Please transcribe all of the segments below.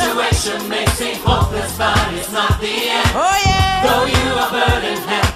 situation makes me hopeless, but it's not the end. Oh yeah. Though you are burdened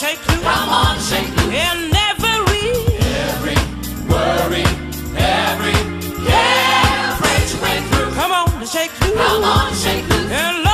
shake loose. Come on, shake loose. And every, every worry, every care, break your way through. Come on, shake loose. Come on, shake loose. And